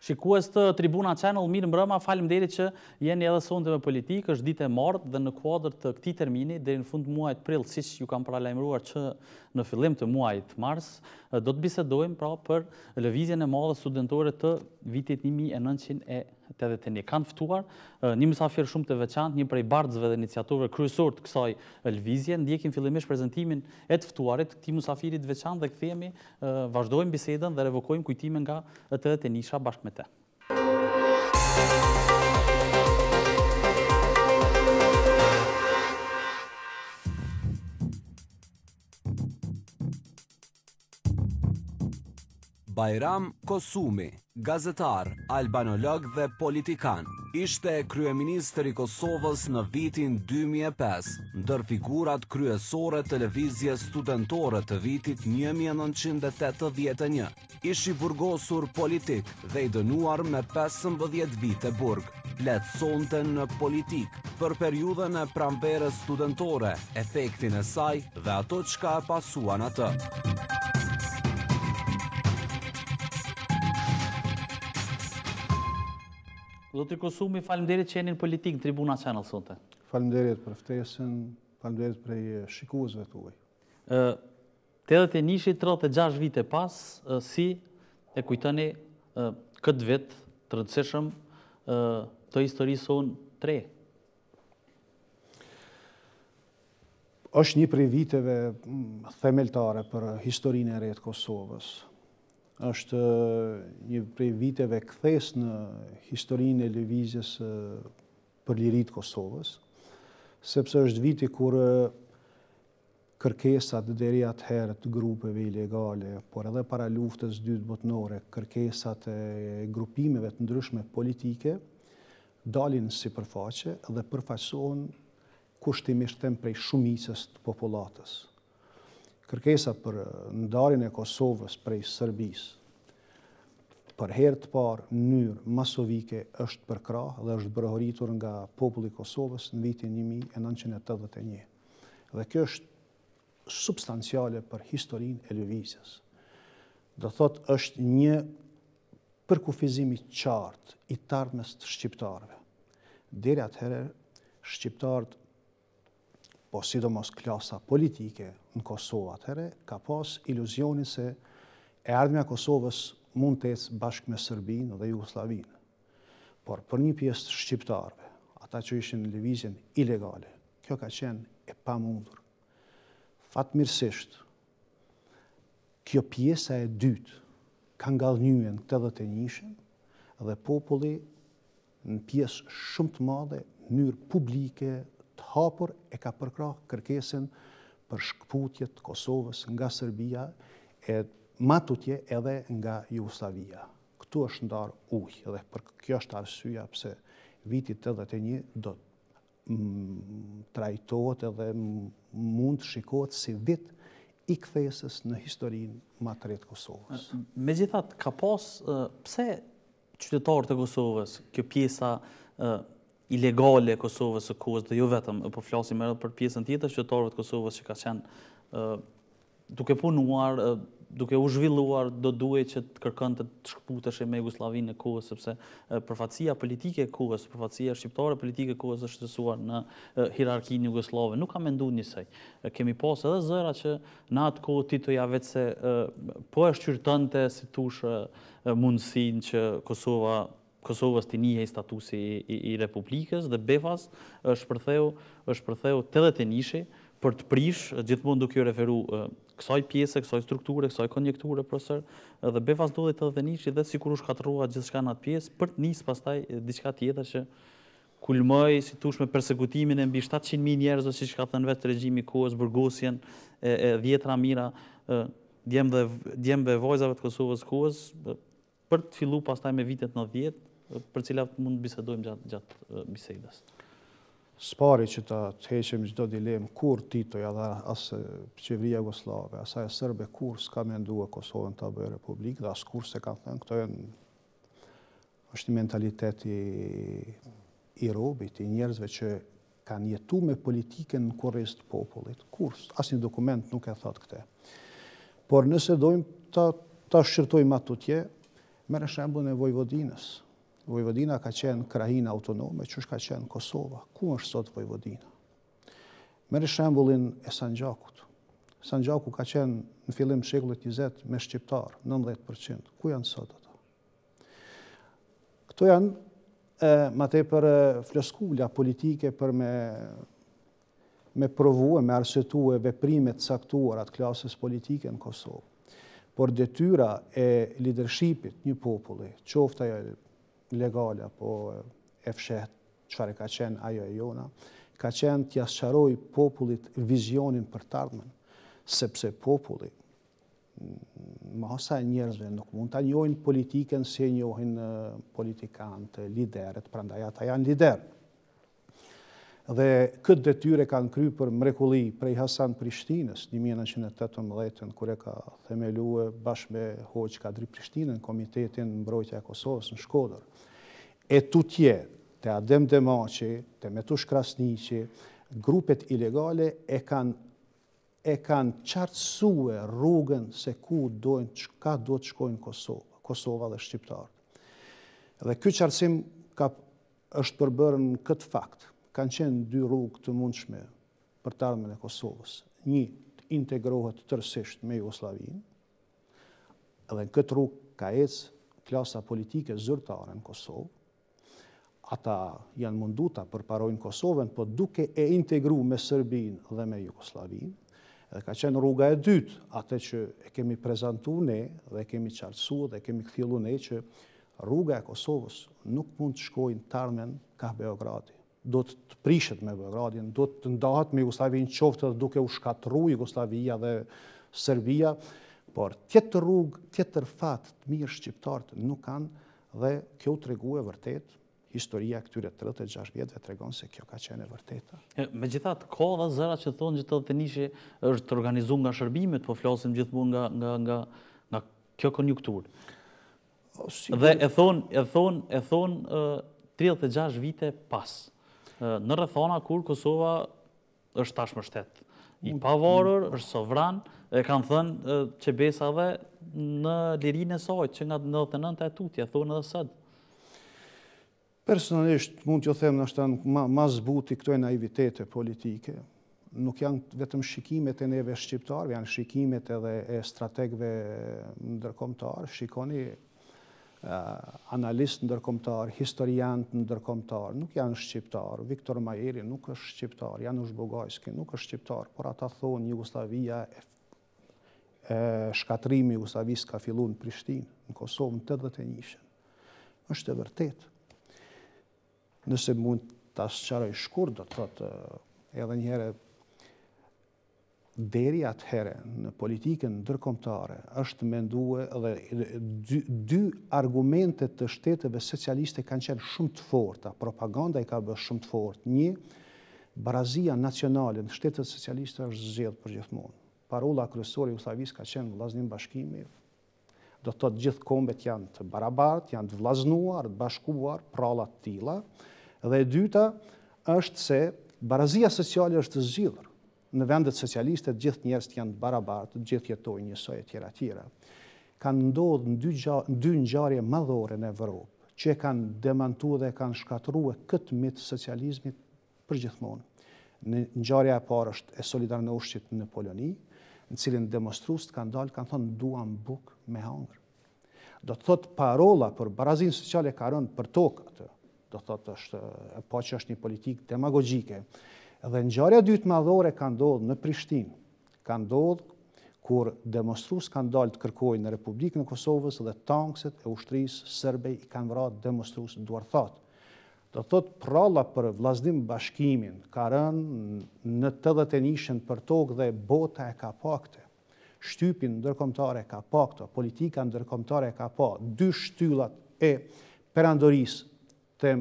Shikues të Tribuna Channel, mirë mbrëma, faleminderit që jeni edhe sonte me politikë, është ditë e martë dhe në kuadër të këtij termini deri në fund të muajit prill, siç ju kam paralajmëruar që në fillim të muajit mars, do të bisedojmë pra për lëvizjen e madhe studentore të vitit 1981. Kam ftuar një mysafir shumë të veçantë, një prej bartësve dhe iniciatorëve kryesor të kësaj lëvizje. Ndjekim fillimisht prezantimin e të ftuarit, këtij mysafiri të veçantë dhe kthehemi Vazhdojmë bisedën dhe evokojmë kujtime nga tetëdhjetë e njëshi bashkë me te. Bajram Kosumi Gazetar, albanolog dhe politikan, ishte kryeministër i Kosovës në vitin dy mijë e pesë, ndër figurat kryesore të lëvizjes studentore të vitit një mijë e nëntëqind e tetëdhjetë e një. Ish i burgosur politik dhe i dënuar me pesëmbëdhjetë vite burg. Flet sonte në politikë, për periudhën e pranverës studentore, efektin e saj dhe ato çka e pasuan atë. Zotri Kosumi, falimderit që jeni në politikë në Tribuna Channel sonte. Falimderit për ftesën, falimderit prej shikuesve tuaj. Tetëdhjetë e njëshi tridhjetë e gjashtë vite pas si e kujtoni këtë vit të rëndësishëm të historisë sonë të re? Është një prej viteve themeltare për historinë e re të Kosovës. Është një prej viteve kthesë në historinë e lëvizjes për liri të Kosovës, sepse është viti kur Kërkesat deri atëherë të grupeve ilegale, por edhe para Luftës së Dytë Botnore, kërkesat e grupimeve të ndryshme politike, dalin në sipërfaqe dhe përfaqësohen kushtimisht them prej shumicës të popullatës. Kërkesa për ndarjen e Kosovës prej Serbisë, për herë të parë në mënyrë masovike është përkrah dhe është brohoritur nga populli i Kosovës në vitin një mijë e nëntëqind e tetëdhjetë e një. Dhe kjo është substanciale për historinë e lëvizjes. Do thot është një përkufizim i qartë i të ardhmes të shqiptarëve. Deri atëherë shqiptarët po sidomos klasa politike në Kosovë atëherë ka pas iluzionin se e ardhmja e Kosovës mund të ecë bashkë me Serbinë dhe Jugosllavinë. Por për një pjesë të shqiptarëve, ata që ishin në lëvizjen ilegale, kjo ka qenë e pamundur. Fatmirësisht, kjo pjesa e dytë ka ngadhënjye në tetëdhjetenjëshin dhe populli në pjesë shumë të madhe mënyrë publike të hapur e ka përkrah kërkesën për shkëputje të Kosovës nga Serbia e ma tutje edhe nga Jugosllavia. Këtu është ndarë uji dhe për kjo është arsyeja pse viti 81 do të trajtohet edhe mund të shikohet si vit i kthesës në historinë ma të re të Kosovës. Megjithatë, ka pas, pse qytetarët e Kosovës, kjo pjesa ilegale e Kosovës së kohës dhe jo vetëm, po flasim edhe për pjesën tjetër qytetarëve të Kosovës që ka qenë Duke punuar, duke u zhvilluar, do duhej që të kërkonte të shkëputeshim me Jugosllavinë e kohës, sepse përfaqësia politike e kohës, përfaqësia shqiptare politike e kohës e shtresuar në hierarkinë jugosllave. Nuk ka menduar njësoj. Kemi pas edhe zëra që në atë kohë Titoja veçse po e shqyrtonte si thush mundësinë që Kosova Kosovës t'i njihej statusi i Republikës dhe befas shpërtheu shpërtheu tetëdhjetenjëshi për të prishë, gjithmonë duke iu referuar kësaj pjese, kësaj strukture, kësaj konjukture profesor, dhe befas ndodhi tetëdhjetenjëshi dhe sikur u shkatërrua gjithçka në atë pjesë për të nisë pastaj diçka tjetër që kulmoi, si thush, me persekutimin e mbi 700 mijë njerëzve, siç ka thënë vetë regjimi i kohës, burgosjen e, e dhjetra mijëra djemve, djemve e vajzave të Kosovës kohës, Për të fillu pastaj me vitet nëntëdhjetë, për cilat mund të bisedojmë gjatë bisedës. S'pari që ta të heqim çdo dilemë, kurrë Titoja dhe as qeveria jugosllave, as ajo serbe, kurrë s'ka mendue Kosovën ta bëjë Republikë, dhe as kurrë s'e kanë thënë, këto janë, është një mentalitet i robit, i njerëzve që Kanë jetu me politikë në kurriz të popullit. Kurrë, asnjë dokument nuk e thotë këtë. Por nëse dojmë ta ta shqyrtojmë ma tutje, merre shembullin e Vojvodinës. Vojvodina ka qenë krahinë autonome, qysh ka qenë Kosova. Ku është sot Vojvodina? Merre shembullin e Sanxhakut. Sanxhaku ka qenë në fillim shekullit 20 me shqiptarë, 90% Ku janë sot ato? Këto janë ma tepër floskula politike për me me provue me arsyetue veprime të caktuara të klasës politike në Kosovë. Por detyra e lidershipit një populli, qoftë ajo legale, apo e fshehtë çfarë e ka qenë ajo e jona, ka qenë t'ia sqarojë popullit vizionin për t'ardhmen, sepse populli Masa e njerëzve nuk mund ta njohin politikën si e njohin politikanët, liderët, prandaj ata janë liderë. Dhe këtë detyrë e kanë kry për mrekulli prej Hasan Prishtinës, 1918, kur e ka themelue bashkë me Hoxhë Kadri Prishtinën, Komitetin Mbrojtja e Kosovës në Shkodër. E tutje, te Adem Demaçi, te Metush Krasniqi, grupet ilegale e kanë e kanë qartësue rrugën se ku dojnë kah duhet të shkojë Kosova, Kosova dhe shqiptarët. Dhe ky qartësim ka është përbërë në këtë fakt. Kanë qenë dy rrugë të mundshme për të ardhmen e Kosovës. Një të integrohet tërësisht me Jugosllavinë. Dhe në këtë rrugë ka ecë klasa politike zyrtare në Kosovë, Ata janë mundu ta përparojnë Kosovën, po duke e integru me Serbinë dhe me Jugosllavinë, dhe ka qenë rruga e dytë, atë që e kemi prezantu ne dhe e kemi qartësu dhe e kemi kthjellu ne që rruga e Kosovës nuk mund të shkojë n'të ardhmen kah Beogradi. duhet të prishet me Beogradin, duhet të ndahet me Jugosllavinë qoftë edhe duke u shkatërru Jugosllavia dhe Serbia, por tjetër rrugë, tjetër fat të mirë shqiptarët nuk kanë dhe kjo u tregu e vërtetë, historia e këtyre 36 vjetëve tregon se kjo ka qenë e vërteta. Megjithatë, ka edhe zëra që thonë që 81-shi është organizu nga shërbimet, po flasim gjithmonë nga kjo konjunkturë. Dhe e thonë, e thonë, e thonë 36 vite pas, në rrethana kur Kosova është tashmë shtet. I pavarur, është sovran, e kanë thënë që besa edhe në lirinë e saj, që nga 99 e tutje, thonë edhe sot. Personalisht mund t'ju them ndoshta ta zbuti këto naivitete politike, nuk janë vetëm shikimet e neve shqiptarëve, janë shikimet edhe e strategëve ndërkombëtarë, shikoni analistë ndërkombëtarë, historianët ndërkombëtarë, nuk janë shqiptarë, Viktor Majeri nuk është shqiptar, Janush Bugajski nuk është shqiptar, por ata thonë Jugosllavia e shkatërrimi i Jugosllavisë ka fillu në Prishtinë, në Kosovë, në 81-shin. është e vërtetë. Nëse mund ta sqaroj shkurt, do të thotë edhe njëherë deri atëherë në politikën ndërkombëtare është mendue dhe dy, dy argumente të shteteve socialiste kanë qenë shumë të forta. Propaganda i ka bërë shumë të forta. Një, Barazia nacionale në shtetet socialiste është zgjidhë përgjithmonë. Parulla kryesore e Jugosllavisë ka qenë vllaznim bashkimi, do të thotë gjithë kombet janë të barabartë, janë të vllaznuar, të bashkuar, prralla të tilla, dhe e dyta është se barazia sociale është zgjidhur. Në vendet socialiste të gjithë njerëzit janë të barabartë, të gjithë jetojnë njësoj e tjera tjera. Kanë ndodhë dy dy ngjarje madhore në Evropë që e kanë demantu dhe e kanë shkatërrue këtë mit të socializmit përgjithmonë. Ngjarja e parë është e Solidarnoshqit në Poloni, në t'cilën demonstruesit kanë dalë, kanë thënë duam bukë me hangër. Do të thotë parola për barazinë sociale ka rënë për tokë atë. Do të thotë u pa që është një politikë demagogjike. Dhe ngjarja e dytë madhore ka ndodh në Prishtinë. Ka ndodh kur demonstruesit kanë dalë të kërkojnë Republikën e Kosovës dhe tankset e ushtrisë sërbe i kanë vra demonstruesit duarthatë. Do të thotë pralla për vllaznim bashkimin ka rënë në tetëdhetenjishin për tokë dhe bota e ka pa këtë. Shtypi ndërkombëtar e ka pa këtë, politika ndërkombëtare e ka pa dy shtyllat e perandorisë të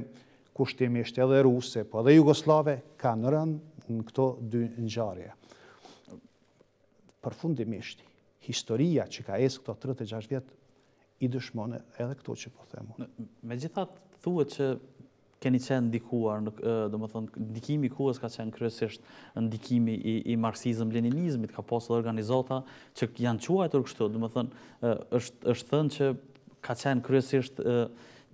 kushtimisht edhe ruse, po edhe jugosllave kanë rënë në këto dy ngjarje. Përfundimisht, historia që ka ecë këto 36 vjet i dëshmon edhe këto që po them. Megjithatë thuhet që keni qenë ndikuar, domethënë ndikimi i Kuës ka qenë kryesisht ndikimi i i marksizëm-leninizmit, ka pasur edhe organizata që janë quajtur kështu, domethënë është është thënë që ka qenë kryesisht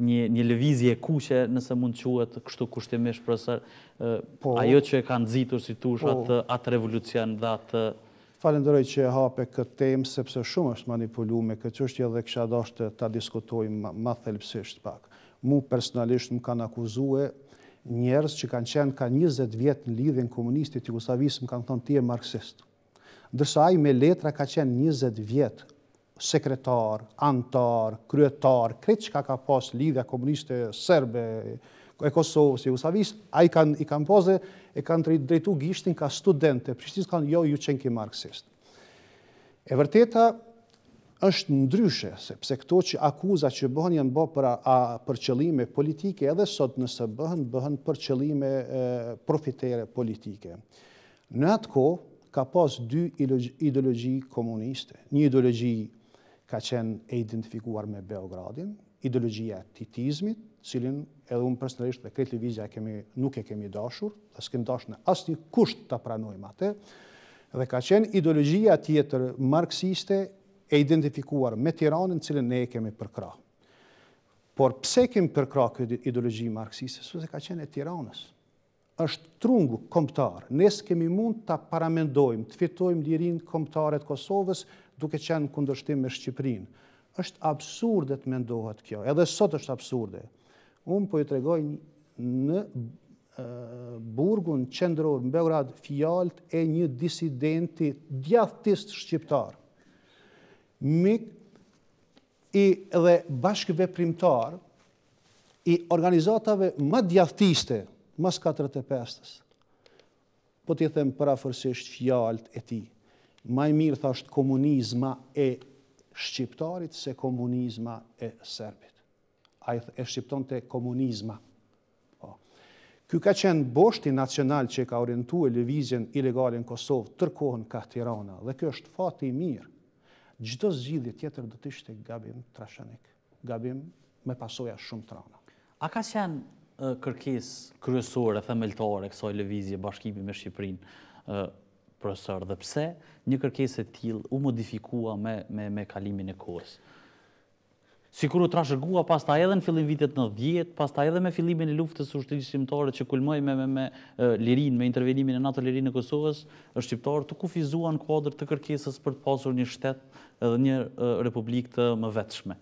një një lëvizje e kuqe, nëse mund të quhet kështu kushtimisht, profesor, po, ajo që e ka nxitur si të thuash, po, atë atë revolucion dhe atë Falenderoj që e hape këtë temë sepse shumë është manipulu me këtë çështje dhe kisha dashtë ta diskutojmë ma thelbësisht pak. Mu personalisht më kanë akuzue njerëz që kanë qenë ka njëzet vjet në Lidhjen Komuniste të Jugosllavisë më kanë thënë ti je marksist. Ndërsa ai me letra ka qenë njëzet vjet sekretar, anëtar, kryetar, krejt çka ka pas Lidhja Komuniste Serbe e Kosovës, Jugosllavisë, a i kanë, i kanë pas dhe e kanë drejtu gishtin ka studentët e Prishtinës kanë jo ju qenki marksist. E vërteta është ndryshe, sepse këto që akuza që bëhen janë bo për, a, për qëllime politike, edhe sot nëse bëhen, bëhen për qëllime profitere politike. Në atë kohë ka pas dy ideologji komuniste. Një ideologji ka qenë e identifikuar me Beogradin, ideologjia e titizmit, t'cilën edhe unë personalisht dhe krejt lëvizja e kemi, nuk e kemi dashur, dhe s'kem dashur në asnjë kusht ta pranojmë atë, dhe ka qenë ideologjia tjetër marksiste e identifikuar me Tiranën, t'cilën ne e kemi përkrah. Por pse e kemi përkrah këtë ideologji marksiste, se ka qenë e Tiranës. Është trung kombëtar. Ne s'kemi mund ta paramendojmë, të fitojmë lirinë kombëtare të Kosovës duke qenë në kundërshtim me Shqipërinë. Është absurde të mendohet kjo. Edhe sot është absurde. Unë po ju tregoj në burgun qendror në Beograd fjalët e një disidenti djathtist shqiptar mik edhe bashkëveprimtar i organizatave më djathtiste mas 45-ës. Po t'i them përafërsisht fjalët e tij. Më e mirë thoshte komunizma e shqiptarit se komunizma e serbit. Ai e shqiptonte komunizma. Po. Ky ka qenë boshti nacional që ka orientuar lëvizjen ilegale në Kosovë tërë kohën kah Tirana dhe kjo është fati i mirë. Çdo zgjidhje tjetër do të ishte gabim trashanik. Gabim me pasoja shumë të rënda. A ka qenë kërkesë kryesore, themeltore e kësaj lëvizje bashkimi me Shqipërinë, profesor, dhe pse një kërkesë e tillë u modifikua me kalimin e kohës? Sikur u trashëgua pastaj edhe në fillimvitet nëntëdhjetë, pastaj edhe me fillimin e luftës së Ushtrisë Çlirimtare që kulmoi me lirinë, me intervenimin e NATO-s, lirinë e Kosovës, shqiptarët u kufizuan në kuadër të kërkesës për të pasur një shtet edhe një republikë të mëvetshme.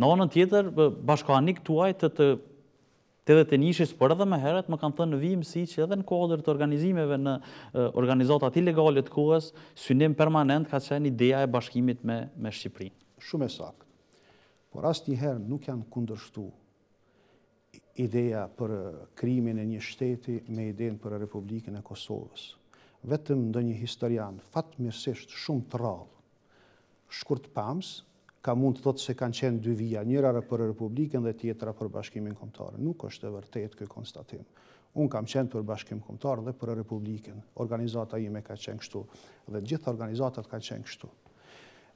Në anën tjetër, bashkëkohanikët tuaj të tetëdhjetë e njëshit, por edhe më heret, më kanë thënë në vijimësi që edhe në kuadër të organizimeve në organizatat ilegale të kohës, synim permanent ka qenë ideja e bashkimit me, me Shqipërinë. Shumë e saktë. Por asnjëherë nuk janë kundërshtu ideja për krijimin e një shteti me idenë për Republikën e Kosovës. Vetëm ndonjë historian, fatmirësisht shumë të rrallë, shkurtpamës, ka mund të thotë se kanë qenë dy vija, njëra për Republikën dhe tjetra për Bashkimin Kombëtar. Nuk është e vërtetë ky konstatim. Unë kam qenë për Bashkim Kombëtar dhe për Republikën. Organizata ime ka qenë kështu dhe të gjitha organizatat kanë qenë kështu.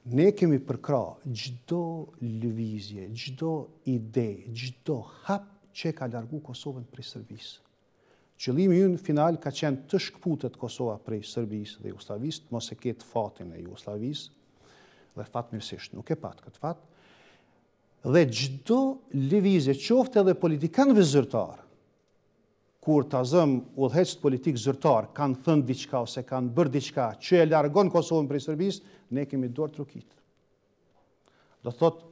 Ne kemi përkrah çdo lëvizje, çdo ide, çdo hap që e ka largu Kosovën prej Sërbisë. Qëllimi ynë final ka qenë të shkëputet Kosova prej Sërbisë dhe Jugosllavisë, të mos e ketë fatin e Jugosllavisë, dhe fatmirësisht nuk e pat këtë fat, dhe çdo lëvizje, qoftë edhe politikanëve zyrtarë, Kur ta zëmë, udhëheqësit politikë zyrtarë kanë thënë diçka ose kanë bërë diçka që e largon Kosovën prej Serbisë, ne kemi duartrokitë. Do të thotë,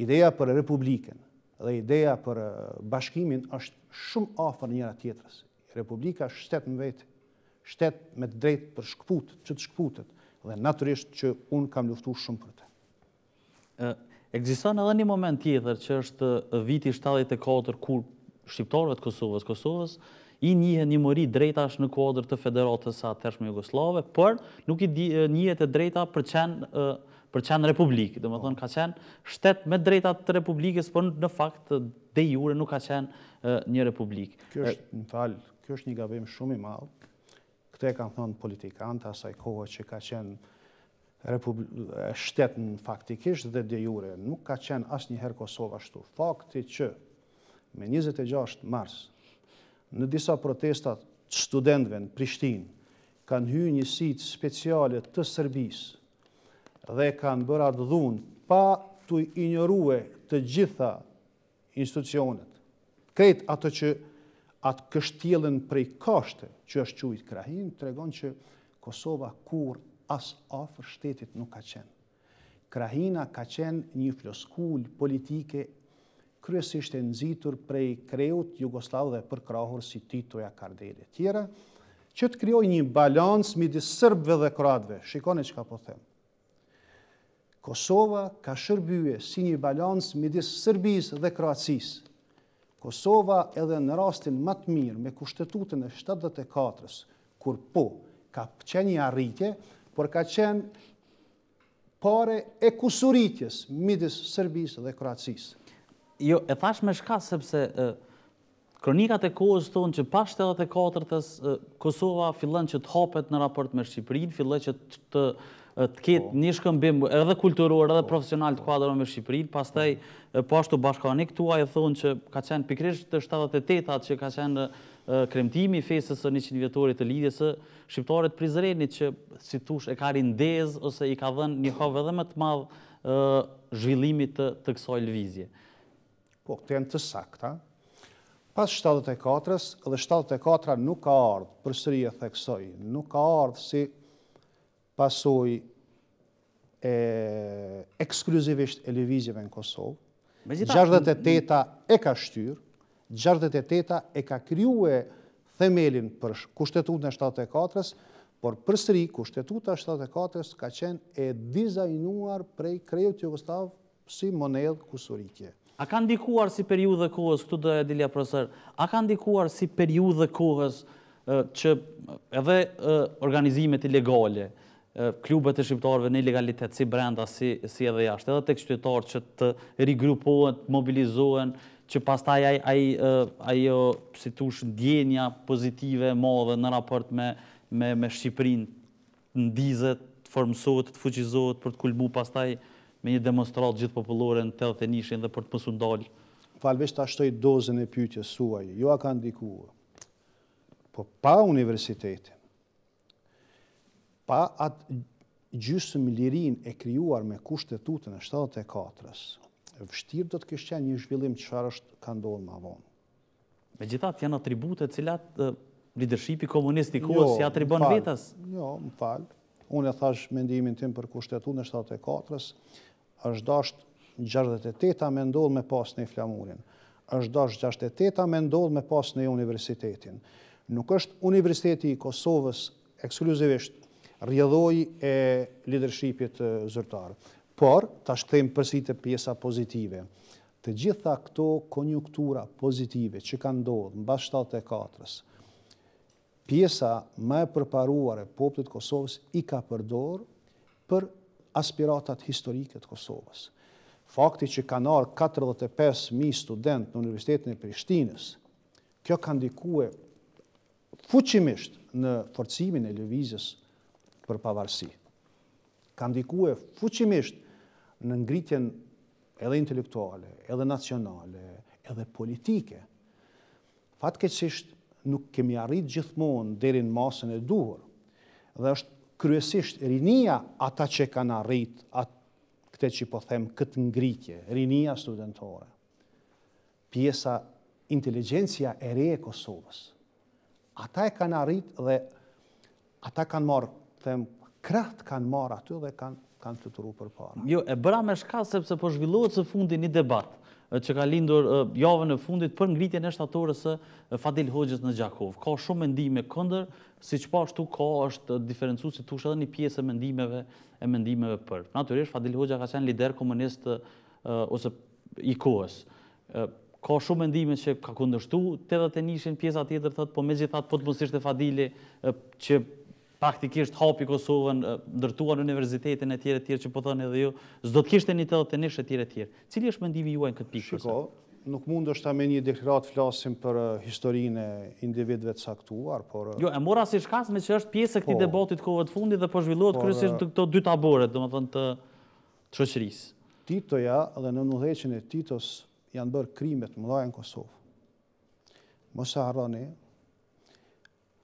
ideja për Republikën dhe ideja për bashkimin është shumë afër njëra-tjetrës. Republika është shtet në vete, shtet me të drejtë për shkëput, që të shkëputet, dhe natyrisht që unë kam luftu shumë për të. Ekziston edhe një moment tjetër që është viti 74 kur shqiptarëve të Kosovës, Kosovës i njihet një mori të drejtash në kuadër të Federatës së atëhershme Jugosllave, por nuk i njihet e drejta për qenë për qenë republikë, domethënë ka qenë shtet me drejta të republikës, por në fakt de jure nuk ka qenë një republikë. Kjo është në fakt, kjo është një gabim shumë i madh. Këtë e kanë thënë politikanët e asaj kohe që ka qenë shtet faktikisht dhe de jure. Nuk ka qenë asnjëherë Kosova ashtu. Fakti që me 26 mars në disa protesta të studentëve në Prishtinë kanë hy njësit speciale të Serbisë dhe kanë bërë atë dhunë pra tu injorue të gjitha institucionet, krejt atë që atë kështjellën prej kashte që është qujtë krahinë, tregon që Kosova kurrë as afër shtetit nuk ka qenë. Krahina ka qenë një floskulë politike kryesisht e nxitur prej kreut jugosllav dhe përkrahur si Titoja, Kardeli e tjera, që të krijojë një balans midis sërbëve dhe kroatëve, shikoni çka po them. Kosova ka shërbye si një balancë midis Serbisë dhe Kroacisë. Kosova edhe në rastin më të mirë me Kushtetutën e shtatëdhjetë e katrës, kur po, ka qenë një arritje, por ka qenë pare e kusuritjes midis Serbisë dhe Kroacisë. Jo, e thash me çka, sepse Kronikat e kohës thonë që pas shtatëdhjetë e katërtës Kosova fillon që të hapet në raport me Shqipërinë, fillon që të të ketë po. një shkëmbim edhe kulturor edhe po. profesional të kuadrove me Shqipërinë, pastaj po. po ashtu bashkëkohanikë tuaj thonë që ka qenë pikërisht 78-ta që ka qenë kremtimi i festës së 100 vjetorit të Lidhjes Shqiptare të Prizrenit që si t'thush e ka rindezë ose i ka dhënë një hov edhe më të madh zhvillimit të, të kësaj lëvizjeje. Po, këto janë të sakta. Pas 74-ës, dhe 74-a nuk ka ardhë, përsëri e theksoj, nuk ka ardhë si pasojë ekskluzivisht e lëvizjeve në Kosovë, 68-a e ka shtyrë, 68-a e ka krijue themelin për kushtetutën e 74-ës, por përsëri, kushtetuta e 74-ës ka qenë e dizajnuar prej kreut jugosllav, Si monedhë kusuritje. A ka ndikuar si periudhë e kohës, këtu do dilja profesor, a ka ndikuar si periudhë e kohës që edhe organizimet ilegale, klubet e shqiptarëve në ilegalitet si brenda si si edhe jashtë, edhe tek qytetarët që të rigrupohen, të mobilizohen, që pastaj ai ai ajo si t'thush ndjenja pozitive e madhe në raport me me me Shqipërinë të ndizet, të formësohet, të fuqizohet për të kulmu pastaj me një demonstratë gjithëpopullore në tetëdhjetë e njëshin dhe për të mos u ndalë. Fal, veç ta shtoj dozën e pyetjes suaj, jo a ka ndiku? Po pa universitetin, pa atë gjysmë lirinë e krijuar me Kushtetutën e shtatëdhjetë e katër-s, vështirë do të kish qenë një zhvillim çfarë është ka ndodh ma vonë. Megjithatë, janë atribute të cilat lidershipi komunist i kohës ia atribuon vetes. Jo, më fal. Unë e thashë mendimin tim për Kushtetutën e 74-ës, është dasht 68-a me ndodhë me pas një flamurin, është dasht 68-a me ndodhë me pas një universitetin. Nuk është Universiteti i Kosovës ekskluzivisht rrjedhojë e lidershipit zyrtar. Por, tash kthehem përsëri te pjesa pozitive. Të gjitha këto konjuktura pozitive që kanë ndodhë mbas shtatëdhjetë e katër-s, pjesa më e përparuar e popullit të Kosovës i ka përdorë për aspiratat historike të Kosovës. Fakti që kanë ardhë katërdhjetë e pesë mijë studentë në Universitetin e Prishtinës, kjo ka ndikue fuqimisht në forcimin e lëvizjes për pavarësi. Ka ndikue fuqimisht në ngritjen edhe intelektuale, edhe nacionale, edhe politike. Fatkeqësisht nuk kemi arrit gjithmonë deri në masën e duhur. Dhe është kryesisht rinia ata që e kanë arrit atë këtë që po them këtë ngritje, rinia studentore. Pjesa inteligjenca e re e Kosovës. Ata e kanë arrit dhe ata kanë marrë, them, krahët kanë marrë aty dhe kanë kanë fluturuar përpara. Jo, e bëra me shkas sepse po zhvillohet së fundi një debat që ka lindur javën e fundit për ngritjen e shtatores së Fadil Hoxhës në Gjakovë. Ka shumë mendime kundër, siç po ashtu ka është diferencu sigurisht edhe një pjesë e mendimeve e mendimeve për. Natyrisht, Fadil Hoxha ka qenë lider komunist ose i kohës. Ka shumë mendime që ka kundërshtu tetëdhjetë e njëshin, pjesa tjetër, thotë, po megjithatë, po të mos ishte Fadili, që praktikisht hapi Kosovën, ndërtuan universitetin e tjere tjere që po thoni edhe ju, s'do të kishte një tetëdhjetë e njësh e tjere tjere. Cili është mendimi juaj në këtë pikë? Shiko, nuk mundet tash me një deklaratë të flasim për historinë e individve të caktuar, por... Jo, e mora si shkas meqë është pjesë e këtij, po, debatit kohët e fundit dhe po zhvillohet kryesisht te këto dy taborre, domethënë të... shoqërisë. Titoja dhe nën udhëheqjen e Titos janë bërë krime të mëdha në Kosovë. Mos e harroni,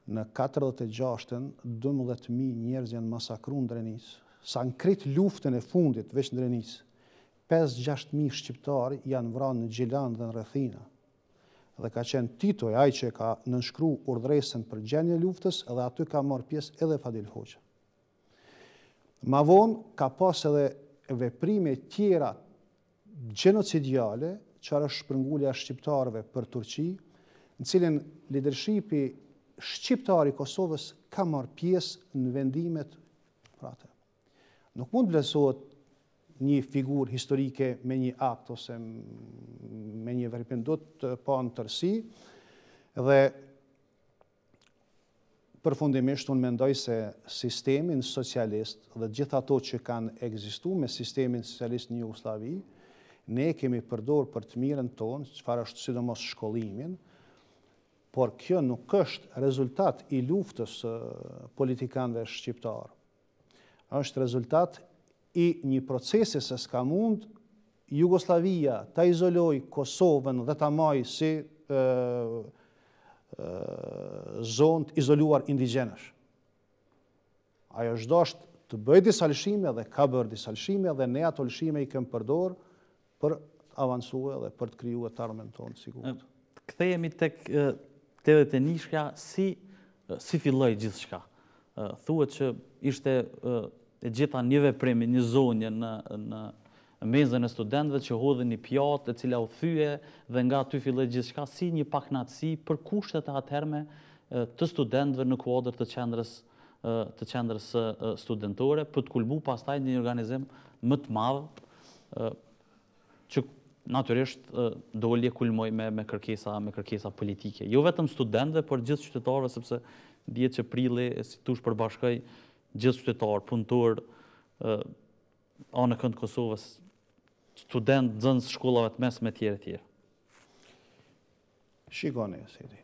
në katërdhjetë e gjashtën, dymbëdhjetë mijë njerëz janë masakru në Drenicë. Sa në krejt luftën e fundit, veç në Drenicë, pesë, gjashtë mijë shqiptarë janë vra në Gjilan dhe në rrethina. Dhe ka qenë Titoja ai që e ka nënshkru urdhëresën për gjendjen e luftës dhe aty ka marrë pjesë edhe Fadil Hoxha. Ma vonë ka pas edhe veprime tjera gjenocidiale, çfarë është shpërngulja e shqiptarëve për Turqi, në cilin lidershipi shqiptar i Kosovës ka marrë pjesë në vendimet për atë. Nuk mund të vlerësohet një figurë historike me një akt ose me një veprim duhet pa në tërësi dhe Përfundimisht unë mendoj se sistemin socialist dhe gjithë ato që kanë ekzistu me sistemin socialist në Jugosllavi, ne e kemi përdor për të mirën tonë, çfarë është sidomos shkollimin, por kjo nuk është rezultat i luftës së politikanëve shqiptarë. Është rezultat i një procesi se s'ka mund Jugosllavia ta izolojë Kosovën dhe ta majë si zonë të izoluar indigjenësh. Ajo është dasht të bëjë disa lëshime dhe ka bërë disa lëshime dhe ne ato lëshime i kem përdor Për të avancue dhe për të krijue të ardhmen tonë, sigurt. Të kthejemi tek tetëdhjetë e njëshi, si si filloi gjithçka? Thuhet që ishte e gjitha një veprim i një zonje në në menzën e studentëve që hodhi një pjatë e cila u thye dhe nga aty filloi gjithçka si një pakënaqësi për kushtet e atëhershme të studentëve në kuadër të qendrës të qendrës studentore për të kulmu pastaj në një organizim më të madh që natyrisht doli e kulmoi me me kërkesa me kërkesa politike. Jo vetëm studentëve, por gjithë qytetarëve sepse dihet që prilli si të thuash përbashkoi gjithë qytetarët, punëtorë anekënd Kosovës, studentë, nxënës të shkollave të mesme etj etj. Shikoni, si i,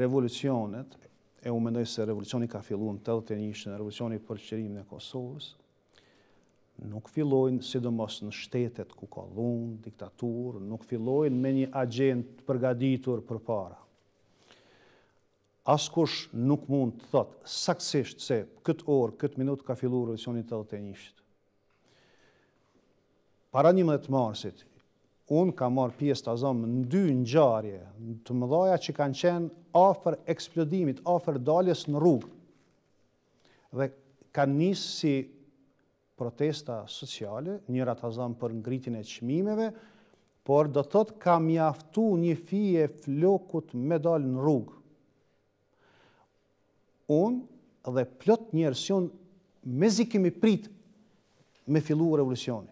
revolucionet, e u mendoj se revolucioni ka fillu në 81-shën, revolucioni për çlirimin e Kosovës, Nuk fillojnë, sidomos në shtetet ku ka dhunë, diktaturë, nuk fillojnë me një agjendë të përgatitur përpara. Askush nuk mund të thotë saktësisht se këtë orë, këtë minutë ka fillu revolucioni i 81-shit. Para 11 marsit, unë kam marrë pjesë ta zëmë në dy ngjarje të mëdhaja që kanë qenë afër eksplodimit, afër daljes në rrugë. Dhe kanë nisë si protesta sociale, njëra ta zëmë për ngritjen e çmimeve, por do të thotë ka mjaftu një fije e flokut me dalë në rrugë. Unë dhe plot njerëz si unë mezi kemi prit me fillu revolucioni.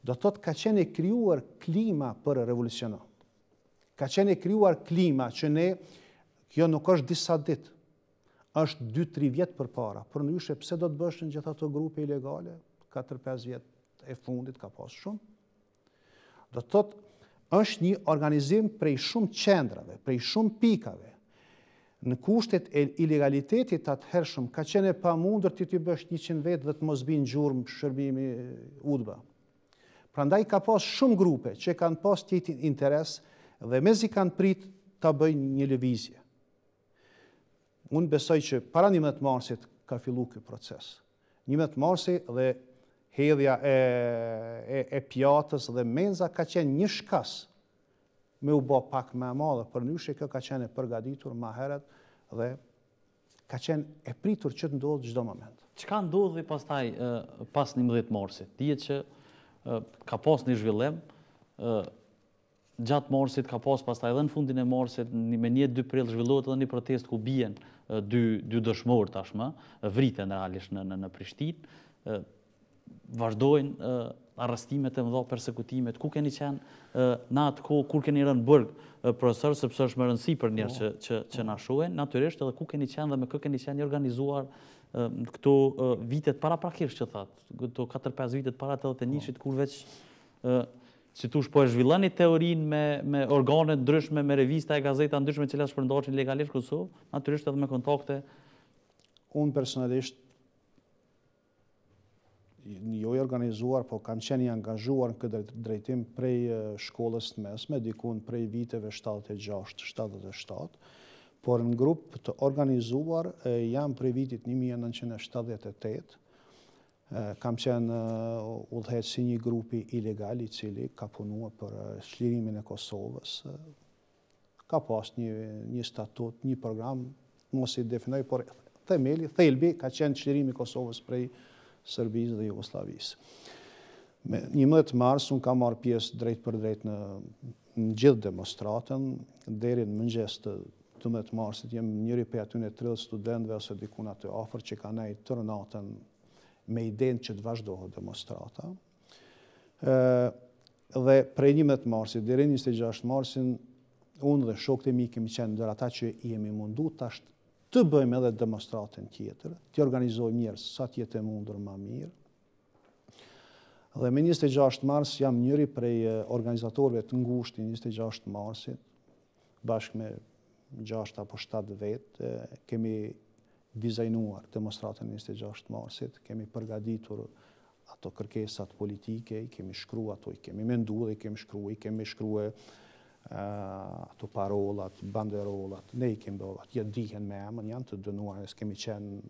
Do të thotë ka qenë e krijuar klima për revolucion. Ka qenë e krijuar klima që ne kjo nuk është disa ditë. është dy tri vjet përpara. Përndryshe pse do të bëheshin gjithë ato grupe ilegale? 4-5 vjet e fundit ka pas shumë. Do të thotë është një organizim prej shumë qendrave, prej shumë pikave. Në kushtet e ilegalitetit të atëhershëm, ka qenë e pamundur ti t'i bësh 100 vetë dhe të mos bijë në gjurmë shërbimi UDB-a. Prandaj ka pas shumë grupe që kanë pas të njëjtin interes dhe mezi kanë prit të bëjnë një lëvizje. Unë besoj që para njëmbëdhjetë marsit ka fillu ky proces. Njëmbëdhjetë marsi dhe hedhja e, e, e pjatës dhe menza ka qenë një shkas me u bo pak ma e madhe, përndryshe kjo ka qenë e përgaditur ma heret dhe ka qenë e pritur që të ndodhë çdo moment. Çka ndodhi pastaj, pas njëmbëdhjetë marsit? Dihet që ka pas një zhvillim, Gjatë marsit ka pas pastaj edhe në fundin e marsit me një dy prill zhvillohet edhe një protestë ku bien dy dy dëshmorë tashmë vriten realisht në në në Prishtinë, vazhdojnë arrestimet e mëdha, persekutimet, ku keni qenë në atë kohë, kur keni rënë në burg, profesor, sepse është me rëndësi për njerëzit po. që, që, që na shohin, natyrisht edhe ku keni qenë dhe me kë keni qenë i organizuar këto vitet para praktikisht që thatë, këto 4-5 vitet para tetëdhjetenjëshit, kur veç Si të thush po e zhvilloni teorinë me me organe të ndryshme, me revista e gazeta të ndryshme të cilat shpërndaheshin ilegalisht në Kosovë, natyrisht edhe me kontakte. Unë personalisht jo i organizuar, po kam qenë i angazhuar në këtë drejtim prej shkollës të mesme, dikun prej viteve 76-77, por në grup të organizuar jam prej vitit 1978, Kam qenë udhëheqës i një grupi ilegal i cili ka punuar për çlirimin e Kosovës. Ka pas një, një statut, një program, mos i definoj, por themeli, thelbi, ka qenë çlirimi i Kosovës prej Sërbisë dhe Jugosllavisë. Me njëmbëdhjetë mars, unë kam marrë pjesë drejtpërdrejt në, në gjithë demonstratën, deri në mëngjes të dymbëdhjetë marsit jam njëri prej atyne tridhjetë studentëve ose dikun aty afër që ka nejt tërë natën me idenë që të vazhdohet demonstrata. Dhe prej njëmbëdhjetë marsit deri njëzet e gjashtë marsin unë dhe shokët e mi kemi qenë ndër ata që i jemi mundu tash ta bëjmë edhe demonstratën tjetër, të organizojmë njerëz sa të jetë e mundur ma mirë. Dhe me 26 mars jam njëri prej organizatorëve të ngushtë të 26 marsit, bashkë me gjashtë apo shtatë vetë, kemi dizajnuar demonstratën e njëzet e gjashtë marsit, kemi përgatitur ato kërkesat politike, i kemi shkru ato, i kemi mendu dhe i kemi shkru, i kemi shkrue ato parullat, banderolat, ne i kemi bo, ata dihen me emën, janë të dënuar, ne që kemi qenë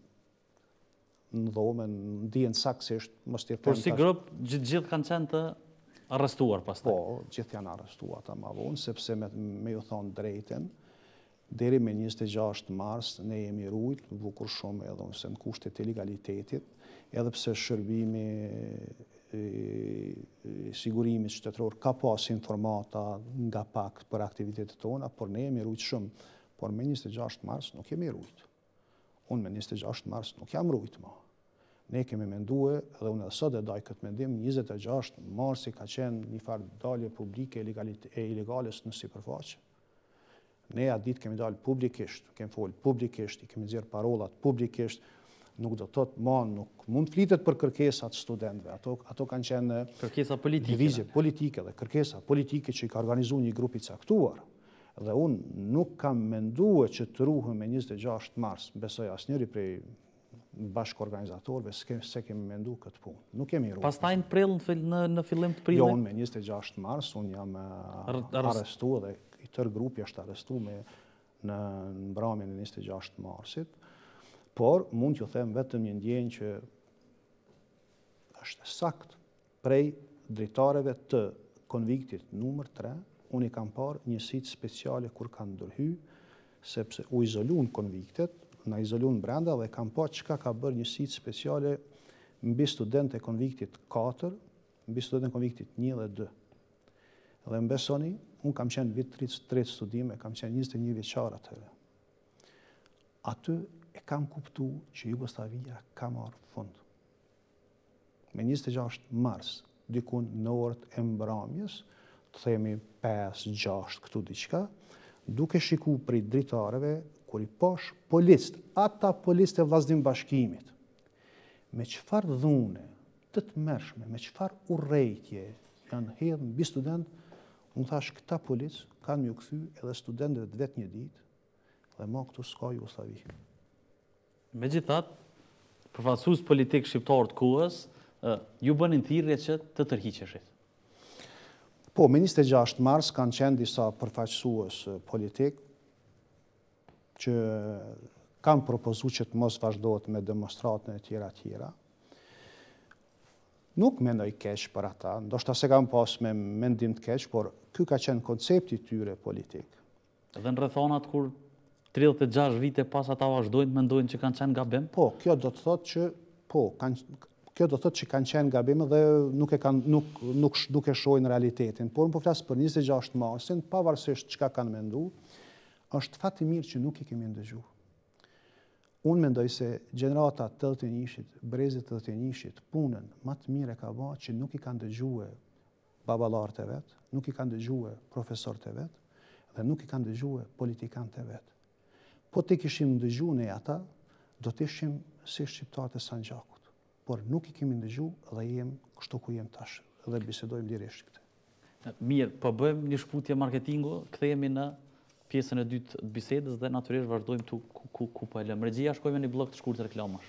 në dhomën, dihen saksisht, mos t'i Por si grup, gjithë gjithë kanë qenë të arrestuar pas Po, gjithë janë arrestuar tash ma vonë, sepse me, me ju thonë të drejtën, deri me 26 mars ne jemi rujt, bukur shumë edhe në kushtet e ilegalitetit, edhe pse shërbimi i sigurimit shtetëror ka pas informata nga pak për aktivitetet tona, por ne jemi rujt shumë, por me 26 mars nuk jemi rujt. Unë me njëzet e gjashtë mars nuk jam rujt ma. Ne kemi mendue dhe unë edhe sot e daj këtë mendim, njëzet e gjashtë marsi ka qenë një farë dalje publike e ilegales në sipërfaqe. Ne atë ditë kemi dalë publikisht, kemi folë publikisht, i kemi nxjerrë parullat publikisht, nuk do të thotë ma nuk mund të flitet për kërkesa të studentëve. Ato ato kanë qenë kërkesa politike. Lëvizje politike dhe kërkesa politike që i ka organizu një grup i caktuar. Dhe unë nuk kam mendue që të ruhem me 26 mars, besoj asnjëri prej bashkorganizatorëve s'e kemi mendu këtë punë. Nuk jemi rujt. Pastaj në prill, në fillim të prillit? Jo, unë me 26 mars, unë jam arrestu dhe i tërë grupi është arrestu me në mbramjen e 26 marsit, por mund t'ju them vetëm një ndjenjë që është e saktë Prej dritareve të Konviktit numër tre, unë i kam parë njësitë speciale kur kanë ndërhy, sepse u izolun konviktet, na izolun brenda dhe kam pa çka ka bërë njësitë speciale mbi studentët e Konviktit katër, mbi studentët e Konviktit një dhe dy. Dhe më besoni, unë kam qenë viti i tretë studime, kam qenë 21 vjeçar atëherë. Aty e kam kuptu që Jugosllavia ka marrë fund. me njëzet e gjashtë mars, dikun në orët e mbrëmjes, të themi pesë, gjashtë, këtu diçka, duke shiku prej dritareve, kur i pash policët, ata policët e vllaznim-bashkimit, me çfarë dhune, të tmerrshme, me çfarë urrejtje, janë hedhë mbi studentë, unë thash këta policë, kanë me ju kthy edhe studentëve të vet një ditë, dhe ma këtu s'ka Jugoslavi. Megjithatë, përfaqësues politikë shqiptarë të kohës ju bënin thirrje që të tërhiqeshit. Po, me njëzet e gjashtë mars kanë qenë disa përfaqësues politikë që kanë propozu që të mos vazhdohet me demonstratën e tjera e tjera. Nuk mendoj keq për ata, ndoshta s'e kanë pas me mendim të keq, por ky ka qenë koncepti i tyre politik. Dhe në rrethanat kur 36 vite pas ata vazhdojnë të mendojnë që kanë qenë gabim? Po, kjo do të thotë që po, kanë kjo do të thotë që kanë qenë gabim dhe nuk e kanë nuk nuk nuk e shohin realitetin. Por unë po flas për 26 marsin, pavarësisht çka kanë menduar, është fat i mirë që nuk i kemi ndëgjuar. Unë mendoj se gjenerata e tetëdhjetenjëshit, brezi i tetëdhjetenjëshit, punën ma të mirë e ka ba që nuk i kanë dëgjue baballarët e vet, nuk i kanë dëgjue profesorët e vet dhe nuk i kanë dëgjue politikanët e vet. Po t'i kishim ndëgju ne ata, do të ishim si shqiptarët e Sanxhakut, por nuk i kemi ndëgju dhe jem kështu ku jem tash dhe bisedojmë lirisht këtu. Mirë, po bëjmë një shkëputje marketingu, kthehemi në pjesën e dytë të bisedës dhe natyrisht vazhdojmë këtu ku ku ku po e lëmë. Regjia shkojmë në një bllok të shkurtër reklamash.